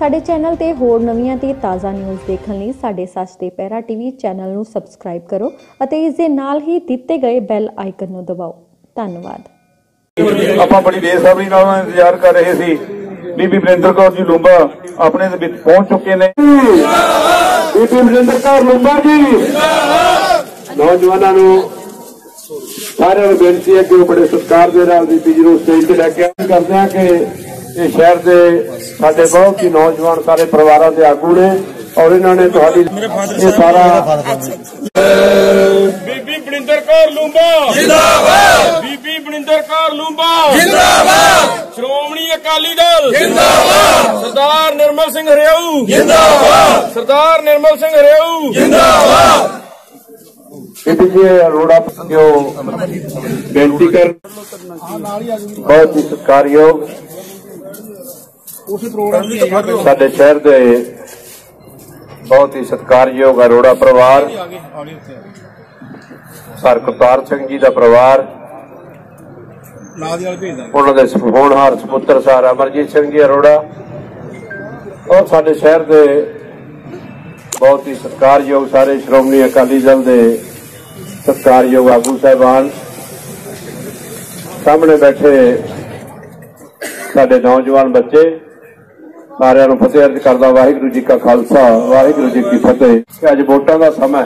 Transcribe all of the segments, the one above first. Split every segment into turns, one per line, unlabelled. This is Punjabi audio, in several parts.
ਸਾਡੇ ਚੈਨਲ ਤੇ ਹੋਰ ਨਵੀਆਂ ਤੇ ਤਾਜ਼ਾ ਨਿਊਜ਼ ਦੇਖਣ ਲਈ ਸਾਡੇ ਸੱਚ ਦੇ ਪਹਿਰਾ ਟੀਵੀ ਚੈਨਲ ਨੂੰ ਸਬਸਕ੍ਰਾਈਬ ਕਰੋ ਅਤੇ ਇਸ ਦੇ ਨਾਲ ਹੀ ਦਿੱਤੇ ਗਏ ਬੈਲ ਆਈਕਨ ਨੂੰ ਦਬਾਓ। ਧੰਨਵਾਦ।
ਆਪਾਂ ਬੜੀ ਬੇਸਬਰੀ ਨਾਲ ਇੰਤਜ਼ਾਰ ਕਰ ਰਹੇ ਸੀ। ਬੀਬੀ ਬਰਿੰਦਰ ਕੌਰ ਜੀ ਲੂੰਬਾ ਆਪਣੇ ਦੇ ਵਿੱਚ ਪਹੁੰਚ ਚੁੱਕੇ ਨੇ। ਬੀਬੀ ਬਰਿੰਦਰ ਕੌਰ ਲੂੰਬਾ ਜੀ। ਨੌਜਵਾਨਾਂ ਨੂੰ ਸਾਰਿਆਂ ਨੂੰ ਬੇਨਤੀ ਹੈ ਕਿ ਉਹ ਬੜੇ ਸਤਿਕਾਰ ਦੇ ਨਾਲ ਬੀਬੀ ਜੀ ਨੂੰ ਸਟੇਜ ਤੇ ਲੈ ਕੇ ਆਉਣ। ਕਰਦੇ ਆ ਕਿ ਇਹ ਸ਼ਹਿਰ ਦੇ ਸਾਡੇ ਬਹੁਤ ਹੀ ਨੌਜਵਾਨ ਸਾਰੇ ਪਰਿਵਾਰਾਂ ਦੇ ਆਗੂ ਨੇ ਔਰ ਇਹਨਾਂ ਨੇ ਤੁਹਾਡੀ ਇਹ ਸਾਰਾ
ਬੀਬੀ ਬਰਿੰਦਰ ਕੌਰ ਲੂੰਬਾ। ਜਿੰਦਾਬਾਦ। ਬੀਬੀ ਬਰਿੰਦਰ ਕੌਰ ਲੂੰਬਾ। ਜਿੰਦਾਬਾਦ। ਸ਼੍ਰੋਮਣੀ ਅਕਾਲੀ ਦਲ। ਜਿੰਦਾਬਾਦ। ਸਰਦਾਰ ਨਿਰਮਲ ਸਿੰਘ ਹਰਿਆਊ ਜਿੰਦਾਬਾਦ। ਸਰਦਾਰ ਨਿਰਮਲ ਸਿੰਘ ਹਰਿਆਊ
ਬੀਬੀ ਜੀ ਅਰੋੜਾ ਜੋ ਬੇਨਤੀ ਕਰ ਬਹੁਤ ਹੀ ਸਤਿਕਾਰਯੋਗ ਸਾਡੇ ਸ਼ਹਿਰ ਦੇ ਬਹੁਤ ਹੀ ਸਤਿਕਾਰਯੋਗ ਅਰੋੜਾ ਪਰਿਵਾਰ ਸਰ ਕਰਤਾਰ ਸਿੰਘ ਜੀ ਦਾ ਪਰਿਵਾਰ ਉਹਨਾਂ ਦੇ ਹੋਣਹਾਰ ਸੁਪੁੱਤਰ ਸਰ ਅਮਰਜੀਤ ਸਿੰਘ ਜੀ ਅਰੋੜਾ। ਔਰ ਸਾਡੇ ਸ਼ਹਿਰ ਦੇ ਬਹੁਤ ਹੀ ਸਤਿਕਾਰਯੋਗ ਸਾਰੇ ਸ਼੍ਰੋਮਣੀ ਅਕਾਲੀ ਦਲ ਦੇ ਸਤਿਕਾਰਯੋਗ ਆਗੂ ਸਾਹਿਬਾਨ। ਸਾਹਮਣੇ ਬੈਠੇ ਸਾਡੇ ਨੌਜਵਾਨ ਬੱਚੇ। ਸਾਰਿਆਂ ਨੂੰ ਫਤਿਹ ਅਰਜ਼ ਕਰਦਾ ਵਾਹਿਗੁਰੂ ਜੀ ਕਾ ਖਾਲਸਾ, ਵਾਹਿਗੁਰੂ ਜੀ ਕੀ ਫਤਿਹ। ਕਿ ਅੱਜ ਵੋਟਾਂ ਦਾ ਸਮਾਂ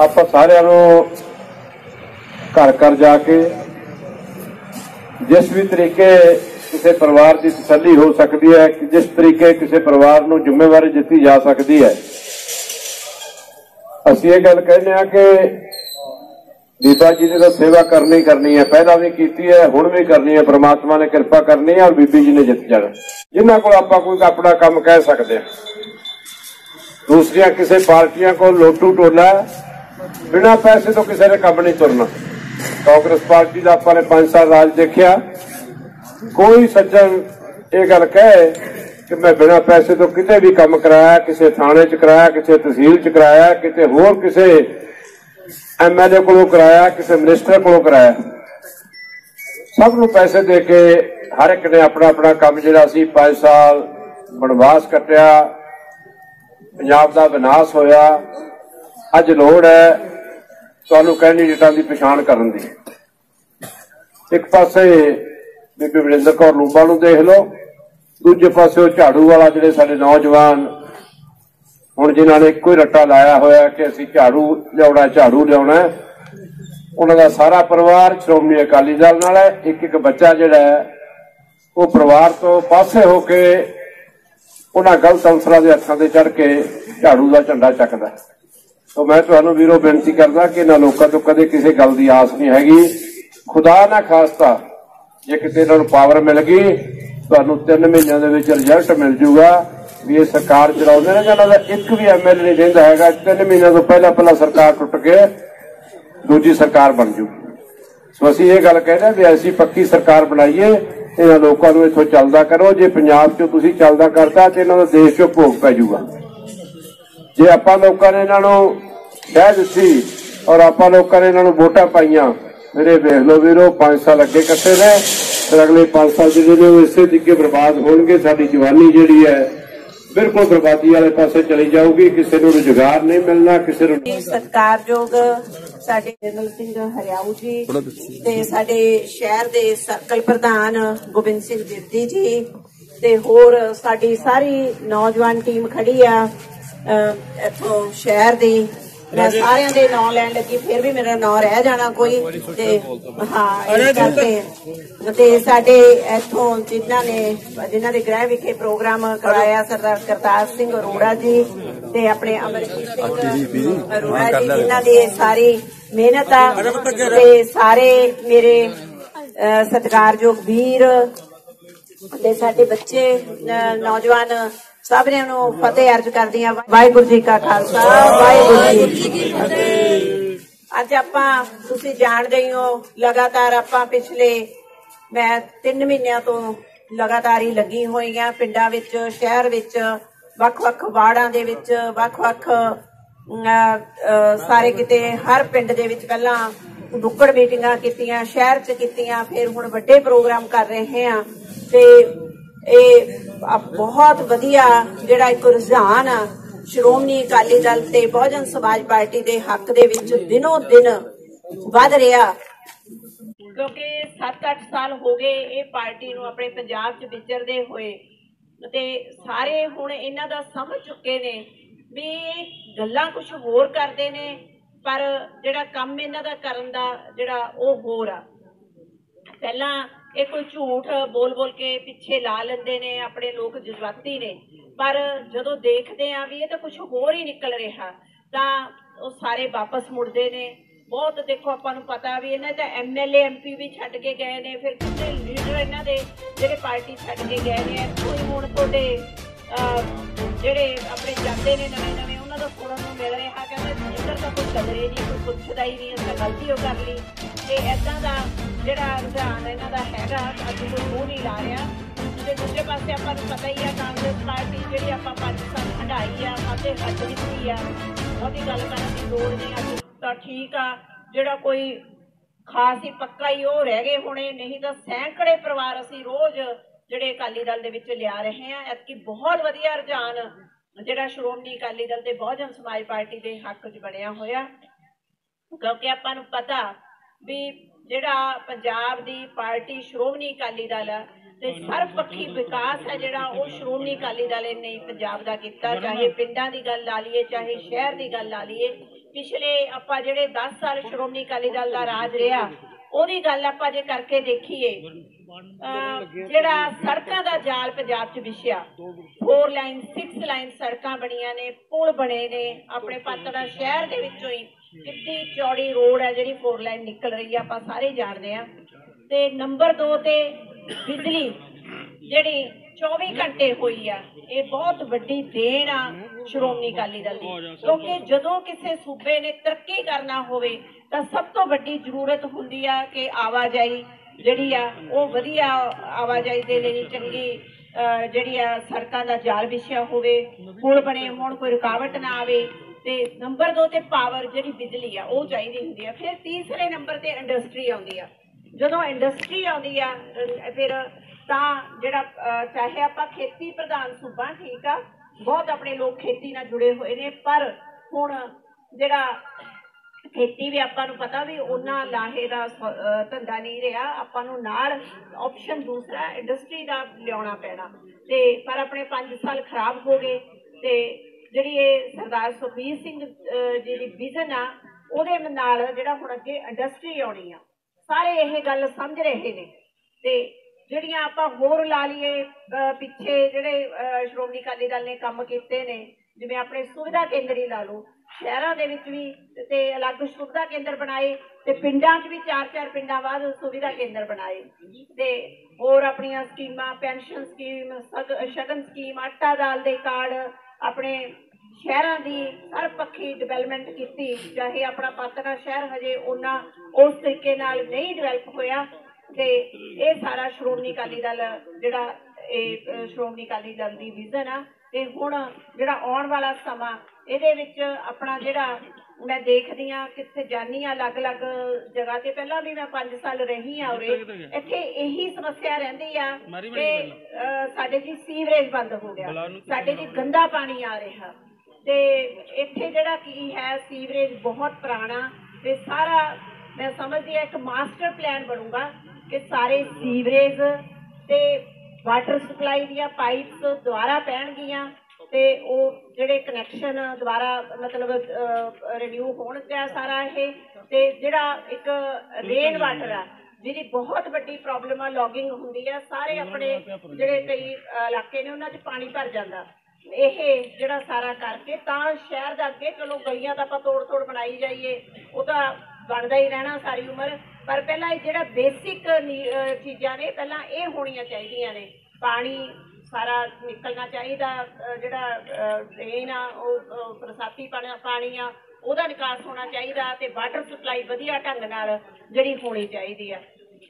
ਆਪਾਂ ਸਾਰਿਆਂ ਨੂੰ ਘਰ ਘਰ ਜਾ ਕੇ ਜਿਸ ਵੀ ਤਰੀਕੇ ਕਿਸੇ ਪਰਿਵਾਰ ਦੀ ਤਸੱਲੀ ਹੋ ਸਕਦੀ ਹੈ ਕਿ ਜਿਸ ਤਰੀਕੇ ਕਿਸੇ ਪਰਿਵਾਰ ਨੂੰ ਜ਼ਿੰਮੇਵਾਰੀ ਦਿੱਤੀ ਜਾ ਸਕਦੀ ਹੈ। ਅਸੀਂ ਇਹ ਗੱਲ ਕਹਿੰਦੇ ਆ ਕਿ ਬੀਬਾ ਜੀ ਨੇ ਤਾਂ ਸੇਵਾ ਕਰਨੀ ਕਰਨੀ ਹੈ ਪਹਿਲਾਂ ਵੀ ਕੀਤੀ ਹੈ, ਹੁਣ ਵੀ ਕਰਨੀ ਹੈ, ਪ੍ਰਮਾਤਮਾ ਨੇ ਕਿਰਪਾ ਕਰਨੀ ਹੈ ਔਰ ਬੀਬੀ ਜੀ ਨੇ ਜਿੱਤ ਜਾਣਾ। ਜਿਨ੍ਹਾਂ ਕੋਲ ਆਪਾਂ ਕੋਈ ਆਪਣਾ ਕੰਮ ਕਹਿ ਸਕਦੇ ਹਾਂ। ਦੂਸਰੀਆਂ ਕਿਸੇ ਪਾਰਟੀਆਂ ਕੋਲ ਲੋਟੂ ਟੋਲਾ ਬਿਨਾਂ ਪੈਸੇ ਤੋਂ ਕਿਸੇ ਨੇ ਕੰਮ ਨਹੀਂ ਤੁਰਨਾ। ਕਾਂਗਰਸ ਪਾਰਟੀ ਦਾ ਆਪਾਂ ਨੇ 5 ਸਾਲ ਰਾਜ ਦੇਖਿਆ। ਕੋਈ ਸੱਜਣ ਇਹ ਗੱਲ ਕਹੇ ਕਿ ਮੈਂ ਬਿਨਾਂ ਪੈਸੇ ਤੋਂ ਕਿਤੇ ਵੀ ਕੰਮ ਕਰਾਇਆ, ਕਿਸੇ ਥਾਣੇ 'ਚ ਕਰਾਇਆ, ਕਿਸੇ ਤਹਿਸੀਲ 'ਚ ਕਰਾਇਆ, ਕਿਤੇ ਹੋਰ ਕਿਸੇ ਐਮਐਲਏ ਕੋਲੋਂ ਕਰਾਇਆ, ਕਿਸੇ ਮਿਨਿਸਟਰ ਕੋਲੋਂ ਕਰਾਇਆ। ਸਭ ਨੂੰ ਪੈਸੇ ਦੇ ਕੇ ਹਰ ਇੱਕ ਨੇ ਆਪਣਾ ਆਪਣਾ ਕੰਮ ਜਿਹੜਾ ਸੀ 5 ਸਾਲ ਬਨਵਾਸ ਕੱਟਿਆ, ਪੰਜਾਬ ਦਾ ਵਿਨਾਸ਼ ਹੋਇਆ। ਅੱਜ ਲੋੜ ਹੈ ਤੁਹਾਨੂੰ ਕੈਂਡੀਡੇਟਾਂ ਦੀ ਪਛਾਣ ਕਰਨ ਦੀ। ਇੱਕ ਪਾਸੇ ਬੀਬੀ ਵਰਿੰਦਰ ਕੌਰ ਲੂਬਾ ਨੂੰ ਦੇਖ ਲਓ, ਦੂਜੇ ਪਾਸੇ ਉਹ ਝਾੜੂ ਵਾਲਾ ਜਿਹੜੇ ਸਾਡੇ ਨੌਜਵਾਨ ਹੁਣ ਜਿਨ੍ਹਾਂ ਨੇ ਇੱਕੋ ਹੀ ਰੱਟਾ ਲਾਇਆ ਹੋਇਆ ਕਿ ਅਸੀਂ ਝਾੜੂ ਲਿਆਉਣਾ ਝਾੜੂ ਲਿਆਉਣਾ ਹੈ, ਉਹਨਾਂ ਦਾ ਸਾਰਾ ਪਰਿਵਾਰ ਸ਼੍ਰੋਮਣੀ ਅਕਾਲੀ ਦਲ ਨਾਲ ਹੈ ਇੱਕ ਇੱਕ ਬੱਚਾ ਜਿਹੜਾ ਹੈ ਉਹ ਪਰਿਵਾਰ ਤੋਂ ਪਾਸੇ ਹੋ ਕੇ ਉਹਨਾਂ ਗਲਤ ਅਨਸਰਾਂ ਦੇ ਹੱਥਾਂ ਤੇ ਚੜ ਕੇ ਝਾੜੂ ਦਾ ਝੰਡਾ ਚੱਕਦਾ ਹੈ। ਮੈਂ ਤੁਹਾਨੂੰ ਵੀਰੋ ਬੇਨਤੀ ਕਰਦਾ ਕਿ ਇਹਨਾਂ ਲੋਕਾਂ ਤੋਂ ਕਦੇ ਕਿਸੇ ਗੱਲ ਦੀ ਆਸ ਨਹੀਂ ਹੈਗੀ ਖੁਦਾ ਨਾ ਖਾਸਤਾ ਜੇ ਕਿਤੇ ਇਹਨਾਂ ਨੂੰ ਪਾਵਰ ਮਿਲ ਗਈ ਤੁਹਾਨੂੰ 3 ਮਹੀਨਿਆਂ ਦੇ ਵਿੱਚ ਰਿਜ਼ਲਟ ਮਿਲ ਜੂਗਾ ਵੀ ਇਹ ਸਰਕਾਰ ਚਲਾਉਂਦੇ ਨੇ ਜਿਹਨਾਂ ਦਾ ਇੱਕ ਵੀ ਐਮਐਲਏ ਨਹੀਂ ਰਹਿੰਦਾ ਹੈਗਾ। 3 ਮਹੀਨਿਆਂ ਤੋਂ ਪਹਿਲਾਂ ਪਹਿਲਾਂ ਸਰਕਾਰ ਟੁੱਟ ਕੇ ਦੂਜੀ ਸਰਕਾਰ ਬਣ ਜੂ। ਸੋ ਅਸੀਂ ਇਹ ਗੱਲ ਕਹਿੰਦੇ ਹਾਂ ਵੀ ਐਸੀ ਪੱਕੀ ਸਰਕਾਰ ਬਣਾਈਏ, ਇਹਨਾਂ ਲੋਕਾਂ ਨੂੰ ਇੱਥੋਂ ਚੱਲਦਾ ਕਰੋ। ਜੇ ਪੰਜਾਬ 'ਚੋਂ ਤੁਸੀਂ ਚੱਲਦਾ ਕਰਤਾ ਤੇ ਇਹਨਾਂ ਦਾ ਦੇਸ਼ 'ਚੋਂ ਭੋਗ ਪੈ ਜਾਊਗਾ ਜੇ ਆਪਾਂ ਲੋਕਾਂ ਨੇ ਇਹਨਾਂ ਨੂੰ ਕਹਿ ਦਿੱਤੀ ਔਰ ਆਪਾਂ ਲੋਕਾਂ ਨੇ ਇਹਨਾਂ ਨੂੰ ਵੋਟਾਂ ਪਾਈਆਂ, ਮੇਰੇ ਵੇਖ ਲਓ ਵੀਰੋ 5 ਸਾਲ ਅੱਗੇ ਕੱਟੇ ਨੇ, ਫਿਰ ਅਗਲੇ 5 ਸਾਲ ਜਿਹੜੇ ਨੇ ਉਹ ਇਸੇ ਤਰੀਕੇ ਬਰਬਾਦ ਹੋਣਗੇ, ਸਾਡੀ ਜਵਾਨੀ ਜਿਹੜੀ ਹੈ ਬਿਲਕੁਲ ਬਰਬਾਦੀ ਵਾਲੇ ਪਾਸੇ ਚਲੀ ਜਾਊਗੀ ਕਿਸੇ ਨੂੰ ਰੁਜ਼ਗਾਰ ਨਹੀਂ ਮਿਲਣਾ ਕਿਸੇ ਨੂੰ
ਸਤਿਕਾਰਯੋਗ ਸਾਡੇ ਨਿਰਮਲ ਸਿੰਘ ਹਰਿਆਊ ਜੀ ਤੇ ਸਾਡੇ ਸ਼ਹਿਰ ਦੇ ਸਰਕਲ ਪ੍ਰਧਾਨ ਗੋਬਿੰਦ ਸਿੰਘ ਜਿੱਤੀ ਜੀ ਤੇ ਹੋਰ ਸਾਡੀ ਸਾਰੀ ਨੌਜਵਾਨ ਟੀਮ ਖੜੀ ਆ ਅਹ, ਸ਼ਹਿਰ ਦੀ ਮੈਂ ਸਾਰਿਆਂ ਦੇ ਨਾਂ ਲੈਣ ਲੱਗੀ ਫਿਰ ਵੀ ਮੇਰਾ ਨਾਂ ਰਹਿ ਜਾਣਾ ਕੋਈ ਤੇ ਹਾਂ ਇਸ ਕਰਕੇ ਤੇ ਸਾਡੇ ਇੱਥੋਂ ਜਿਨ੍ਹਾਂ ਨੇ ਜਿਨ੍ਹਾਂ ਦੇ ਗ੍ਰਹਿ ਵਿਖੇ ਪ੍ਰੋਗਰਾਮ ਕਰਾਇਆ ਸਰਦਾਰ ਕਰਤਾਰ ਸਿੰਘ ਅਰੋੜਾ ਜੀ ਤੇ ਆਪਣੇ ਅਮਰਜੀਤ ਸਿੰਘ ਅਰੋੜਾ ਜੀ ਜਿਨ੍ਹਾਂ ਦੀ ਸਾਰੀ ਮਿਹਨਤ ਆ ਤੇ ਸਾਰੇ ਮੇਰੇ ਸਤਿਕਾਰਯੋਗ ਵੀਰ ਤੇ ਸਾਡੇ ਬੱਚੇ ਨੌਜਵਾਨ ਸਾਰਿਆਂ ਨੂੰ ਫਤਿਹ ਅਰਜ ਕਰਦੀਆਂ ਵਾਹਿਗੁਰੂ ਜੀ ਕਾ ਖਾਲਸਾ, ਵਾਹਿਗੁਰੂ ਜੀ ਕੀ ਫਤਿਹ। ਅੱਜ ਆਪਾਂ, ਤੁਸੀਂ ਜਾਣਦੇ ਹੀ ਹੋ, ਲਗਾਤਾਰ ਆਪਾਂ ਪਿਛਲੇ, ਮੈਂ 3 ਮਹੀਨਿਆਂ ਤੋਂ ਲਗਾਤਾਰ ਹੀ ਲੱਗੀ ਹੋਈ ਆ ਪਿੰਡਾਂ ਵਿੱਚ, ਸ਼ਹਿਰ ਵਿੱਚ, ਵੱਖ-ਵੱਖ ਵਾਰਡਾਂ ਦੇ ਵਿੱਚ, ਵੱਖ-ਵੱਖ ਸਾਰੇ ਕਿਤੇ ਹਰ ਪਿੰਡ ਦੇ ਵਿੱਚ ਪਹਿਲਾਂ ਨੁੱਕੜ ਮੀਟਿੰਗਾਂ ਕੀਤੀਆਂ, ਸ਼ਹਿਰ 'ਚ ਕੀਤੀਆਂ, ਫਿਰ ਹੁਣ ਵੱਡੇ ਪ੍ਰੋਗਰਾਮ ਕਰ ਰਹੇ ਆ ਤੇ ਇਹ ਬਹੁਤ ਵਧੀਆ ਜਿਹੜਾ ਇੱਕ ਰੁਝਾਨ ਆ। ਸ਼੍ਰੋਮਣੀ ਅਕਾਲੀ ਦਲ ਤੇ ਬਹੁਜਨ ਸਮਾਜ ਪਾਰਟੀ ਦੇ ਹੱਕ ਦੇ ਵਿੱਚ ਦਿਨੋ ਦਿਨ ਵੱਧ ਰਿਹਾ। ਕਿਉਂਕਿ 7-8 ਸਾਲ ਹੋ ਗਏ ਇਹ ਪਾਰਟੀ ਨੂੰ ਆਪਣੇ ਪੰਜਾਬ 'ਚ ਵਿਚਰਦੇ ਹੋਏ ਤੇ ਸਾਰੇ ਹੁਣ ਇਹਨਾਂ ਦਾ ਸਮਝ ਚੁੱਕੇ ਨੇ ਵੀ ਗੱਲਾਂ ਕੁਝ ਹੋਰ ਕਰਦੇ ਨੇ, ਪਰ ਜਿਹੜਾ ਕੰਮ ਇਹਨਾਂ ਦਾ ਕਰਨ ਦਾ ਜਿਹੜਾ ਉਹ ਹੋਰ ਆ। ਪਹਿਲਾਂ ਇਹ ਕੋਈ ਝੂਠ ਬੋਲ-ਬੋਲ ਕੇ ਪਿੱਛੇ ਲਾ ਲੈਂਦੇ ਨੇ, ਆਪਣੇ ਲੋਕ ਜਜ਼ਬਾਤੀ ਨੇ। ਪਰ ਜਦੋਂ ਦੇਖਦੇ ਆ ਵੀ ਇਹ ਤਾਂ ਕੁਝ ਹੋਰ ਹੀ ਨਿਕਲ ਰਿਹਾ, ਤਾਂ ਉਹ ਸਾਰੇ ਵਾਪਸ ਮੁੜਦੇ ਨੇ। ਬਹੁਤ ਦੇਖੋ ਆਪਾਂ ਨੂੰ ਪਤਾ ਵੀ ਇਹਨਾਂ ਤਾਂ ਐਮਐਲਏ ਐਮਪੀ ਵੀ ਛੱਡ ਕੇ ਗਏ ਨੇ, ਫਿਰ ਕਿੰਨੇ ਲੀਡਰ ਇਹਨਾਂ ਦੇ ਜਿਹੜੇ ਪਾਰਟੀ ਛੱਡ ਕੇ ਗਏ ਨੇ। ਕੋਈ ਹੁਣ ਤੁਹਾਡੇ ਜਿਹੜੇ ਆਪਣੇ ਜਾਂਦੇ ਨੇ ਨਵੇਂ ਨਵੇਂ ਉਹਨਾਂ ਸੁਣਨ ਨੂੰ ਮਿਲ ਰਿਹਾ ਕਹਿੰਦੇ ਇੱਧਰ ਤਾਂ ਕੋਈ ਕਦਰੇ ਨਹੀਂ, ਕੋਈ ਪੁੱਛਦਾ ਹੀ ਨਹੀਂ ਅਸਾਂ ਗਲਤੀ ਉਹ ਕਰ ਲਈ। ਤੇ ਐਦਾਂ ਦਾ ਜਿਹੜਾ ਰੁਝਾਨ ਇਹਨਾਂ ਦਾ ਹੈਗਾ ਅੱਜ ਕੋਈ ਮੂੰਹ ਨਹੀਂ ਲਾ ਰਿਹਾ। ਤੇ ਦੂਜੇ ਪਾਸੇ ਆਪਾਂ ਨੂੰ ਪਤਾ ਹੀ ਆ, ਕਾਂਗਰਸ ਪਾਰਟੀ ਜਿਹੜੀ ਆਪਾਂ ਪੰਜ ਸਾਲ ਹੰਡਾਈ ਆ ਅਤੇ ਹੱਦ ਦਿੱਤੀ ਆ, ਉਹਦੀ ਗੱਲ ਕਰਨ ਦੀ ਲੋੜ ਨਹੀਂ ਅੱਜ ਤਾਂ ਠੀਕ ਆ, ਜਿਹੜਾ ਕੋਈ ਖਾਸ ਹੀ ਪੱਕਾ ਹੀ ਉਹ ਰਹਿ ਗਏ ਹੋਣੇ, ਨਹੀਂ ਤਾਂ ਸੈਂਕੜੇ ਪਰਿਵਾਰ ਅਸੀਂ ਰੋਜ਼ ਜਿਹੜੇ ਅਕਾਲੀ ਦਲ ਦੇ ਵਿੱਚ ਲਿਆ ਰਹੇ ਆ। ਐਤਕੀ ਬਹੁਤ ਵਧੀਆ ਰੁਝਾਨ ਜਿਹੜਾ ਸ਼੍ਰੋਮਣੀ ਅਕਾਲੀ ਦਲ ਤੇ ਬਹੁਜਨ ਸਮਾਜ ਪਾਰਟੀ ਦੇ ਹੱਕ 'ਚ ਬਣਿਆ ਹੋਇਆ, ਕਿਉਂਕਿ ਆਪਾਂ ਨੂੰ ਪਤਾ ਵੀ ਜਿਹੜਾ ਪੰਜਾਬ ਦੀ ਪਾਰਟੀ ਸ਼੍ਰੋਮਣੀ ਅਕਾਲੀ ਦਲ ਆ, ਤੇ ਸਰਬਪੱਖੀ ਵਿਕਾਸ ਹੈ ਜਿਹੜਾ ਉਹ ਸ਼੍ਰੋਮਣੀ ਅਕਾਲੀ ਦਲ ਨੇ ਪੰਜਾਬ ਦਾ ਕੀਤਾ, ਚਾਹੇ ਪਿੰਡਾਂ ਦੀ ਗੱਲ ਲਾ ਲਈਏ, ਚਾਹੇ ਸ਼ਹਿਰ ਦੀ ਗੱਲ ਲਾ ਲਈਏ। ਪਿਛਲੇ ਆਪਾਂ ਜਿਹੜੇ 10 ਸਾਲ ਸ਼੍ਰੋਮਣੀ ਅਕਾਲੀ ਦਲ ਦਾ ਰਾਜ ਰਿਹਾ, ਉਹਦੀ ਗੱਲ ਆਪਾਂ ਜੇ ਕਰਕੇ ਦੇਖੀਏ ਜਿਹੜਾ ਸੜਕਾਂ ਦਾ ਜਾਲ ਪੰਜਾਬ 'ਚ ਵਿਛਿਆ। 4 ਲਾਈਨ 6 ਲਾਈਨ ਸੜਕਾਂ ਬਣੀਆਂ ਨੇ ਪੁਲ ਬਣੇ ਨੇ ਆਪਣੇ ਪਾਤੜਾ ਸ਼ਹਿਰ ਦੇ ਵਿੱਚੋਂ ਹੀ। ਕਿੰਨੀ ਚੌੜੀ ਰੋਡ ਹੈ ਜਿਹੜੀ 4 ਲਾਈਨ ਨਿਕਲ ਰਹੀ ਆ ਆਪਾਂ ਸਾਰੇ ਜਾਣਦੇ ਆ। ਤੇ ਨੰਬਰ 2 ਤੇ ਬਿਜਲੀ ਜਿਹੜੀ 24 ਘੰਟੇ ਹੋਈ ਆ ਇਹ ਬਹੁਤ ਵੱਡੀ ਦੇਣ ਆ ਸ਼੍ਰੋਮਣੀ ਅਕਾਲੀ ਦਲ ਦੀ। ਕਿਉਂਕਿ ਜਦੋਂ ਕਿਸੇ ਸੂਬੇ ਨੇ ਤਰੱਕੀ ਕਰਨਾ ਹੋਵੇ ਤਾਂ ਸਭ ਤੋਂ ਵੱਡੀ ਜ਼ਰੂਰਤ ਹੁੰਦੀ ਆ ਕਿ ਆਵਾਜਾਈ ਜਿਹੜੀ ਆ, ਉਹ ਵਧੀਆ ਆਵਾਜਾਈ ਦੇ ਲਈ ਚੰਗੀ ਜਿਹੜੀ ਆ ਸੜਕਾਂ ਦਾ ਜਾਲ ਵਿਛਿਆ ਹੋਵੇ, ਪੁਲ ਬਣੇ ਹੋਣ, ਕੋਈ ਰੁਕਾਵਟ ਨਾ ਆਵੇ, ਤੇ ਨੰਬਰ 2 ਤੇ ਪਾਵਰ ਜਿਹੜੀ ਬਿਜਲੀ ਆ, ਉਹ ਚਾਹੀਦੀ ਹੁੰਦੀ ਆ। ਫਿਰ ਤੀਸਰੇ ਨੰਬਰ ਤੇ ਇੰਡਸਟਰੀ ਆਉਂਦੀ ਆ। ਜਦੋਂ ਇੰਡਸਟਰੀ ਆਉਂਦੀ ਆ ਫਿਰ ਤਾਂ ਜਿਹੜਾ ਚਾਹੇ ਆਪਾਂ ਖੇਤੀ ਪ੍ਰਧਾਨ ਸੂਬਾ, ਠੀਕ ਆ, ਬਹੁਤ ਆਪਣੇ ਲੋਕ ਖੇਤੀ ਨਾਲ ਜੁੜੇ ਹੋਏ ਨੇ, ਪਰ ਹੁਣ ਜਿਹੜਾ ਖੇਤੀ ਵੀ ਆਪਾਂ ਨੂੰ ਪਤਾ ਵੀ ਉਹਨਾਂ ਲਾਹੇ ਦਾ ਧੰਦਾ ਨਹੀਂ ਰਿਹਾ। ਆਪਾਂ ਨੂੰ ਨਾਲ ਆਪਸ਼ਨ ਦੂਸਰਾ ਇੰਡਸਟਰੀ ਦਾ ਲਿਆਉਣਾ ਪੈਣਾ। ਤੇ ਪਰ ਆਪਣੇ 5 ਸਾਲ ਖਰਾਬ ਹੋ ਗਏ ਤੇ ਜਿਹੜੀ ਇਹ ਸਰਦਾਰ ਸੁਖਬੀਰ ਸਿੰਘ ਜਿਹੜੀ ਵਿਜ਼ਨ ਆ, ਉਹਦੇ ਨਾਲ ਜਿਹੜਾ ਹੁਣ ਅੱਗੇ ਇੰਡਸਟਰੀ ਆਉਣੀ ਆ। ਸਾਰੇ ਇਹ ਗੱਲ ਸਮਝ ਰਹੇ ਨੇ। ਤੇ ਜਿਹੜੀਆਂ ਆਪਾਂ ਹੋਰ ਲਾ ਲਈਏ ਪਿੱਛੇ ਜਿਹੜੇ ਸ਼੍ਰੋਮਣੀ ਅਕਾਲੀ ਦਲ ਨੇ ਕੰਮ ਕੀਤੇ ਨੇ ਜਿਵੇਂ ਆਪਣੇ ਸੁਵਿਧਾ ਕੇਂਦਰ ਹੀ ਲਾ ਲਓ, ਸ਼ਹਿਰਾਂ ਦੇ ਵਿੱਚ ਵੀ ਤੇ ਅਲੱਗ ਸੁਵਿਧਾ ਕੇਂਦਰ ਬਣਾਏ ਤੇ ਪਿੰਡਾਂ 'ਚ ਵੀ ਚਾਰ ਚਾਰ ਪਿੰਡਾਂ ਬਾਅਦ ਸੁਵਿਧਾ ਕੇਂਦਰ ਬਣਾਏ ਤੇ ਹੋਰ ਆਪਣੀਆਂ ਸਕੀਮਾਂ, ਪੈਨਸ਼ਨ ਸਕੀਮ ਸ਼ਗਨ ਸਕੀਮ, ਆਟਾ ਦਾਲ ਦੇ ਕਾਰਡ ਆਪਣੇ ਸ਼ਹਿਰਾਂ ਦੀ ਸਰਪੱਖੀ ਡਿਵੈਲਪਮੈਂਟ ਕੀਤੀ, ਚਾਹੇ ਆਪਣਾ ਪਾਤੜਾ ਸ਼ਹਿਰ ਹਜੇ ਉਹਨਾਂ ਉਸ ਤਰੀਕੇ ਨਾਲ ਨਹੀਂ ਡਿਵੈਲਪ ਹੋਇਆ ਤੇ ਇਹ ਸਾਰਾ ਸ਼੍ਰੋਮਣੀ ਅਕਾਲੀ ਦਲ ਜਿਹੜਾ ਇਹ ਸ਼੍ਰੋਮਣੀ ਅਕਾਲੀ ਦਲ ਦੀ ਵਿਜ਼ਨ ਆ ਤੇ ਹੁਣ ਜਿਹੜਾ ਆਉਣ ਵਾਲਾ ਸਮਾਂ ਇਹਦੇ ਵਿੱਚ ਆਪਣਾ ਜਿਹੜਾ ਮੈਂ ਦੇਖਦੀ ਆ ਕਿੱਥੇ ਜਾਨੀ ਆ ਅਲੱਗ-ਅਲੱਗ ਜਗ੍ਹਾ ਤੇ। ਪਹਿਲਾਂ ਵੀ ਮੈਂ 5 ਸਾਲ ਰਹੀ ਆ ਉਰੇ। ਇੱਥੇ ਇਹੀ ਸਮੱਸਿਆ ਰਹਿੰਦੀ ਆ ਕਿ ਸਾਡੇ ਜੀ ਸੀਵਰੇਜ ਬੰਦ ਹੋ ਗਿਆ। ਸਾਡੇ ਜੀ ਗੰਦਾ ਪਾਣੀ ਆ ਰਿਹਾ। ਤੇ ਇੱਥੇ ਜਿਹੜਾ ਕੀ ਹੈ ਸੀਵਰੇਜ ਬਹੁਤ ਪੁਰਾਣਾ ਤੇ ਸਾਰਾ ਮੈਂ ਸਮਝਦੀ ਹਾਂ ਇੱਕ ਮਾਸਟਰ ਪਲਾਨ ਬਣੂਗਾ ਕਿ ਸਾਰੇ ਸੀਵਰੇਜ ਤੇ ਵਾਟਰ ਸਪਲਾਈ ਦੀਆਂ ਪਾਈਪਸ ਦੁਆਰਾ ਪੈਣਗੀਆਂ ਤੇ ਉਹ ਜਿਹੜੇ ਕਨੈਕਸ਼ਨ ਦੁਆਰਾ ਮਤਲਬ ਰਿਨਿਊ ਹੋਣ ਹੋਣਗਾ ਸਾਰਾ ਇਹ। ਤੇ ਜਿਹੜਾ ਇੱਕ ਰੇਨ ਵਾਟਰ ਆ, ਜਿਹਦੀ ਬਹੁਤ ਵੱਡੀ ਪ੍ਰੋਬਲਮ ਆ ਲੌਗਿੰਗ ਹੁੰਦੀ ਆ, ਸਾਰੇ ਆਪਣੇ ਜਿਹੜੇ ਕਈ ਇਲਾਕੇ ਨੇ ਉਹਨਾਂ 'ਚ ਪਾਣੀ ਭਰ ਜਾਂਦਾ। ਇਹ ਜਿਹੜਾ ਸਾਰਾ ਕਰਕੇ ਤਾਂ ਸ਼ਹਿਰ ਦਾ ਅੱਗੇ ਚਲੋ ਗਲੀਆਂ ਤਾਂ ਆਪਾਂ ਤੋੜ ਤੋੜ ਬਣਾਈ ਜਾਈਏ ਉਹਦਾ ਬਣਦਾ ਹੀ ਰਹਿਣਾ ਸਾਰੀ ਉਮਰ। ਪਰ ਪਹਿਲਾਂ ਇਹ ਜਿਹੜਾ ਬੇਸਿਕ ਚੀਜ਼ਾਂ ਨੇ, ਪਹਿਲਾਂ ਇਹ ਹੋਣੀਆਂ ਚਾਹੀਦੀਆਂ ਨੇ। ਪਾਣੀ ਸਾਰਾ ਨਿਕਲਣਾ ਚਾਹੀਦਾ ਜਿਹੜਾ ਡਰੇਨ ਆ, ਉਹ ਬਰਸਾਤੀ ਪਾਣੀ ਪਾਣੀ ਆ, ਉਹਦਾ ਨਿਕਾਸ ਹੋਣਾ ਚਾਹੀਦਾ ਤੇ ਵਾਟਰ ਸਪਲਾਈ ਵਧੀਆ ਢੰਗ ਨਾਲ ਜਿਹੜੀ ਹੋਣੀ ਚਾਹੀਦੀ ਆ।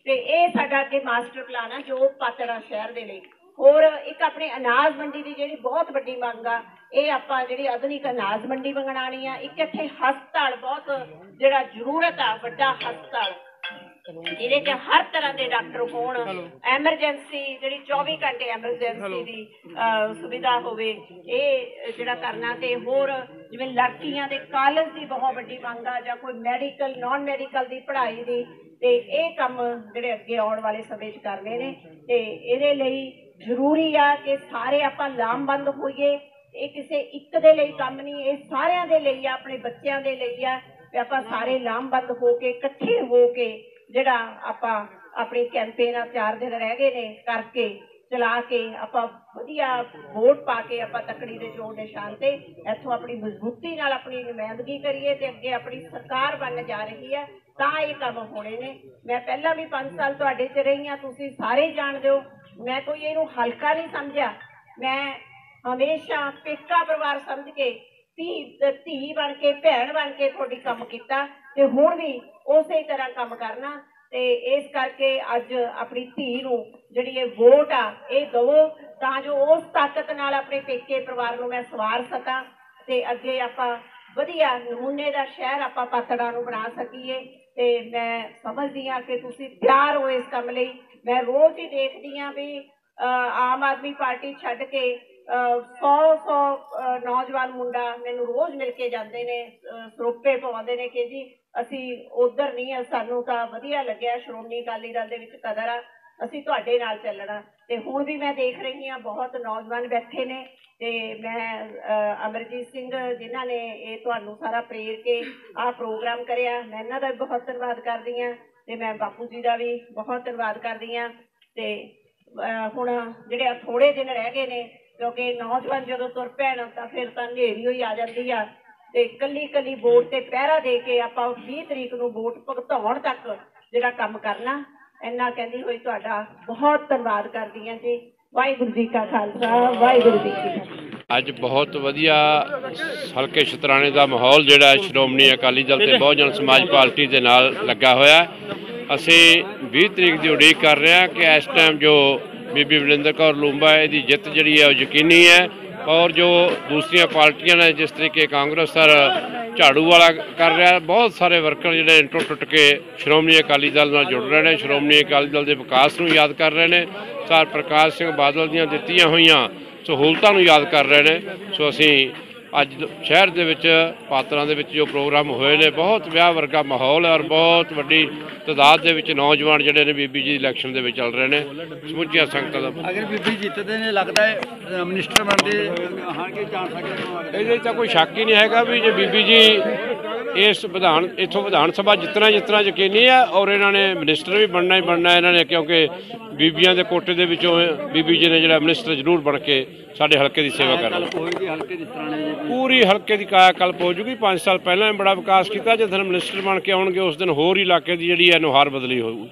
ਤੇ ਇਹ ਸਾਡਾ ਅੱਗੇ ਮਾਸਟਰ ਪਲਾਨ ਆ, ਜੋ ਪਾਤੜਾ ਸ਼ਹਿਰ ਦੇ ਲਈ। ਹੋਰ ਇੱਕ ਆਪਣੇ ਅਨਾਜ ਮੰਡੀ ਦੀ ਜਿਹੜੀ ਬਹੁਤ ਵੱਡੀ ਮੰਗ ਆ ਇਹ ਆਪਾਂ ਜਿਹੜੀ ਆਧੁਨਿਕ ਅਨਾਜ ਮੰਡੀ ਬਣਾਉਣੀ ਆ ਇੱਕ ਇੱਥੇ ਹਸਪਤਾਲ ਬਹੁਤ ਜਿਹੜਾ ਜ਼ਰੂਰਤ ਆ ਵੱਡਾ ਹਸਪਤਾਲ। ਜਿਹਦੇ 'ਚ ਹਰ ਤਰ੍ਹਾਂ ਦੇ ਡਾਕਟਰ ਹੋਣ ਐਮਰਜੈਂਸੀ ਜਿਹੜੀ 24 ਘੰਟੇ ਐਮਰਜੈਂਸੀ ਦੀ ਸੁਵਿਧਾ ਹੋਵੇ ਇਹ ਜਿਹੜਾ ਕਰਨਾ ਤੇ ਹੋਰ ਜਿਵੇਂ ਲੜਕੀਆਂ ਦੇ ਕਾਲਜ ਦੀ ਬਹੁਤ ਵੱਡੀ ਮੰਗ ਆ ਜਾਂ ਕੋਈ ਮੈਡੀਕਲ ਨਾਨ ਮੈਡੀਕਲ ਦੀ ਪੜ੍ਹਾਈ ਦੀ ਤੇ ਇਹ ਕੰਮ ਜਿਹੜੇ ਅੱਗੇ ਆਉਣ ਵਾਲੇ ਸਮੇਂ 'ਚ ਕਰਨੇ ਨੇ। ਤੇ ਇਹਦੇ ਲਈ ਜ਼ਰੂਰੀ ਆ ਕਿ ਸਾਰੇ ਆਪਾਂ ਲਾਮਬੰਦ ਹੋਈਏ ਇਹ ਕਿਸੇ ਇੱਕ ਦੇ ਲਈ ਕੰਮ ਨਹੀਂ, ਇਹ ਸਾਰਿਆਂ ਦੇ ਲਈ ਆ, ਆਪਣੇ ਬੱਚਿਆਂ ਦੇ ਲਈ ਆ ਵੀ ਆਪਾਂ ਸਾਰੇ ਲਾਮਬੰਦ ਹੋ ਕੇ, ਇਕੱਠੇ ਹੋ ਕੇ ਜਿਹੜਾ ਆਪਾਂ ਆਪਣੀ ਕੈਂਪੇਨ ਆ, ਚਾਰ ਦਿਨ ਰਹਿ ਗਏ ਨੇ ਕਰਕੇ ਚਲਾ ਕੇ ਆਪਾਂ ਵਧੀਆ ਵੋਟ ਪਾ ਕੇ ਆਪਾਂ ਤਕੜੀ ਦੇ ਚੋਣ ਨਿਸ਼ਾਨ ਤੇ ਇੱਥੋਂ ਆਪਣੀ ਮਜ਼ਬੂਤੀ ਨਾਲ ਆਪਣੀ ਨੁਮਾਇੰਦਗੀ ਕਰੀਏ ਤੇ ਅੱਗੇ ਆਪਣੀ ਸਰਕਾਰ ਬਣ ਜਾ ਰਹੀ ਹੈ ਤਾਂ ਇਹ ਕੰਮ ਹੋਣੇ ਨੇ। ਮੈਂ ਪਹਿਲਾਂ ਵੀ 5 ਸਾਲ ਤੁਹਾਡੇ 'ਚ ਰਹੀ ਹਾਂ ਤੁਸੀਂ ਸਾਰੇ ਜਾਣਦੇ ਹੋ। ਮੈਂ ਕੋਈ ਇਹਨੂੰ ਹਲਕਾ ਨਹੀਂ ਸਮਝਿਆ। ਮੈਂ ਹਮੇਸ਼ਾ ਪੇਕਾ ਪਰਿਵਾਰ ਸਮਝ ਕੇ ਧੀ ਧੀ ਬਣ ਕੇ, ਭੈਣ ਬਣ ਕੇ ਤੁਹਾਡੀ ਕੰਮ ਕੀਤਾ ਤੇ ਹੁਣ ਵੀ ਉਸੇ ਤਰ੍ਹਾਂ ਕੰਮ ਕਰਨਾ ਤੇ ਇਸ ਕਰਕੇ ਅੱਜ ਆਪਣੀ ਧੀ ਨੂੰ ਜਿਹੜੀ ਇਹ ਵੋਟ ਆ, ਇਹ ਦਵੋ ਤਾਂ ਜੋ ਉਸ ਤਾਕਤ ਨਾਲ ਆਪਣੇ ਪੇਕੇ ਪਰਿਵਾਰ ਨੂੰ ਮੈਂ ਸਵਾਰ ਸਕਾਂ ਤੇ ਅੱਗੇ ਆਪਾਂ ਵਧੀਆ ਨਮੂਨੇ ਦਾ ਸ਼ਹਿਰ ਆਪਾਂ ਪਾਤੜਾ ਨੂੰ ਬਣਾ ਸਕੀਏ ਤੇ ਮੈਂ ਸਮਝਦੀ ਹਾਂ ਕਿ ਤੁਸੀਂ ਤਿਆਰ ਹੋ ਇਸ ਕੰਮ ਲਈ। ਮੈਂ ਰੋਜ਼ ਹੀ ਦੇਖਦੀ ਹਾਂ ਵੀ, ਅਹ ਆਮ ਆਦਮੀ ਪਾਰਟੀ ਛੱਡ ਕੇ 100 100 ਨੌਜਵਾਨ ਮੁੰਡਾ ਮੈਨੂੰ ਰੋਜ਼ ਮਿਲ ਕੇ ਜਾਂਦੇ ਨੇ ਸਰੋਪੇ ਪਵਾਉਂਦੇ ਨੇ ਕਿ ਜੀ ਅਸੀਂ ਉਧਰ ਨਹੀਂ ਸਾਨੂੰ ਤਾਂ ਵਧੀਆ ਲੱਗਿਆ ਸ਼੍ਰੋਮਣੀ ਅਕਾਲੀ ਦਲ ਦੇ ਵਿੱਚ ਕਦਰ ਆ, ਅਸੀਂ ਤੁਹਾਡੇ ਨਾਲ ਚੱਲਣਾ। ਤੇ ਹੁਣ ਵੀ ਮੈਂ ਦੇਖ ਰਹੀ ਹਾਂ ਬਹੁਤ ਨੌਜਵਾਨ ਬੈਠੇ ਨੇ ਤੇ ਮੈਂ ਅਮਰਜੀਤ ਸਿੰਘ ਜਿਨ੍ਹਾਂ ਨੇ ਇਹ ਤੁਹਾਨੂੰ ਸਾਰਾ ਪ੍ਰੇਰ ਕੇ ਆਹ ਪ੍ਰੋਗਰਾਮ ਕਰਿਆ, ਮੈਂ ਇਹਨਾਂ ਦਾ ਵੀ ਬਹੁਤ ਧੰਨਵਾਦ ਕਰਦੀ ਹਾਂ ਤੇ ਮੈਂ ਬਾਪੂ ਜੀ ਦਾ ਵੀ ਬਹੁਤ ਧੰਨਵਾਦ ਕਰਦੀ ਹਾਂ ਤੇ ਹੁਣ ਜਿਹੜੇ ਆ ਥੋੜੇ ਦਿਨ ਰਹਿ ਗਏ ਨੇ ਕਿਉਂਕਿ ਨੌਜਵਾਨ ਜਦੋਂ ਤੁਰ ਪੈਣ ਤਾਂ ਫਿਰ ਤਾਂ ਹਨੇਰੀ ਹੋਈ ਆ ਜਾਂਦੀ ਆ। ਤੇ ਕੱਲੀ ਕੱਲੀ ਵੋਟ ਤੇ ਪਹਿਰਾ ਦੇ ਕੇ ਆਪਾਂ 20 ਤਰੀਕ ਨੂੰ ਵੋਟ ਭੁਗਤਾਉਣ ਤੱਕ ਜਿਹੜਾ ਕੰਮ ਕਰਨਾ, ਇੰਨਾ ਕਹਿੰਦੀ ਹੋਈ ਤੁਹਾਡਾ ਬਹੁਤ ਧੰਨਵਾਦ ਕਰਦੀ ਹਾਂ ਜੀ। ਵਾਹਿਗੁਰੂ ਜੀ ਕਾ ਖਾਲਸਾ, ਵਾਹਿਗੁਰੂ ਜੀ ਕੀ ਫਤਿਹ।
ਅੱਜ ਬਹੁਤ ਵਧੀਆ ਹਲਕੇ ਸ਼ਤਰਾਣੇ ਦਾ ਮਾਹੌਲ ਜਿਹੜਾ ਸ਼੍ਰੋਮਣੀ ਅਕਾਲੀ ਦਲ ਤੇ ਬਹੁਜਨ ਸਮਾਜ ਪਾਰਟੀ ਦੇ ਨਾਲ ਲੱਗਾ ਹੋਇਆ। ਅਸੀਂ 20 ਤਰੀਕ ਦੀ ਉਡੀਕ ਕਰ ਰਹੇ ਹਾਂ ਕਿ ਇਸ ਟਾਈਮ ਜੋ ਬੀਬੀ ਵਰਿੰਦਰ ਕੌਰ ਲੂੰਬਾ ਇਹਦੀ ਜਿੱਤ ਜਿਹੜੀ ਹੈ ਉਹ ਯਕੀਨੀ ਹੈ। ਔਰ ਜੋ ਦੂਸਰੀਆਂ ਪਾਰਟੀਆਂ ਨੇ, ਜਿਸ ਤਰੀਕੇ ਕਾਂਗਰਸ ਸਰ ਝਾੜੂ ਵਾਲਾ ਕਰ ਰਿਹਾ ਬਹੁਤ ਸਾਰੇ ਵਰਕਰ ਜਿਹੜੇ ਨੇ ਟੁੱਟ ਟੁੱਟ ਕੇ ਸ਼੍ਰੋਮਣੀ ਅਕਾਲੀ ਦਲ ਨਾਲ ਜੁੜ ਰਹੇ ਨੇ, ਸ਼੍ਰੋਮਣੀ ਅਕਾਲੀ ਦਲ ਦੇ ਵਿਕਾਸ ਨੂੰ ਯਾਦ ਕਰ ਰਹੇ ਨੇ। ਸਰ ਪ੍ਰਕਾਸ਼ ਸਿੰਘ ਬਾਦਲ ਦੀਆਂ ਦਿੱਤੀਆਂ ਹੋਈਆਂ ਸਹੂਲਤਾਂ ਨੂੰ ਯਾਦ ਕਰ ਰਹੇ ਨੇ। ਸੋ ਅਸੀਂ ਅੱਜ ਸ਼ਹਿਰ ਦੇ ਵਿੱਚ ਪਾਤਰਾਂ ਦੇ ਵਿੱਚ ਜੋ ਪ੍ਰੋਗਰਾਮ ਹੋਏ ਨੇ ਬਹੁਤ ਵਿਆਹ ਵਰਗਾ ਮਾਹੌਲ ਹੈ ਔਰ ਬਹੁਤ ਵੱਡੀ ਤਾਦਾਦ ਦੇ ਵਿੱਚ ਨੌਜਵਾਨ ਜਿਹੜੇ ਨੇ ਬੀਬੀ ਜੀ ਇਲੈਕਸ਼ਨ ਦੇ ਵਿੱਚ ਚੱਲ ਰਹੇ ਨੇ। ਸਮੁੱਚੀਆਂ ਸੰਗਤਾਂ ਦਾ
ਅਗਰ ਬੀਬੀ ਜਿੱਤਦੇ ਨੇ ਲੱਗਦਾ ਹੈ ਮਿਨਿਸਟਰ ਬਣਦੇ ਹਾਂ ਕੇ ਚਾਂਸ ਸਕਦੇ
ਇਹਦੇ ਤਾਂ ਕੋਈ ਸ਼ੱਕ ਹੀ ਨਹੀਂ ਹੈਗਾ ਵੀ ਜੇ ਬੀਬੀ ਜੀ ਇਸ ਵਿਧਾਨ ਇਥੋਂ ਵਿਧਾਨ ਸਭਾ ਜਿੱਤਣਾ ਜਿੱਤਣਾ ਯਕੀਨੀ ਹੈ ਔਰ ਇਹਨਾਂ ਨੇ ਮਿਨਿਸਟਰ ਵੀ ਬਣਨਾ ਹੀ ਬਣਨਾ ਇਹਨਾਂ ਨੇ ਕਿਉਂਕਿ ਬੀਬੀਆਂ ਦੇ ਕੋਟੇ ਦੇ ਵਿੱਚੋਂ ਬੀਬੀ ਜੀ ਨੇ ਜਿਹੜਾ ਮਿਨਿਸਟਰ ਜ਼ਰੂਰ ਬਣ ਕੇ ਸਾਡੇ ਹਲਕੇ ਦੀ ਸੇਵਾ ਕਰਨਾ ਪੂਰੀ ਹਲਕੇ ਦੀ ਕਾਇਆ ਕਲਪ ਹੋ ਜੂਗੀ। 5 ਸਾਲ ਪਹਿਲਾਂ ਵੀ ਬੜਾ ਵਿਕਾਸ ਕੀਤਾ ਜਦੋਂ ਮਿਨਿਸਟਰ ਬਣ ਕੇ ਆਉਣਗੇ, ਉਸ ਦਿਨ ਹੋਰ ਇਲਾਕੇ ਦੀ ਜਿਹੜੀ ਹੈ ਨੁਹਾਰ ਬਦਲੀ ਹੋਊਗੀ।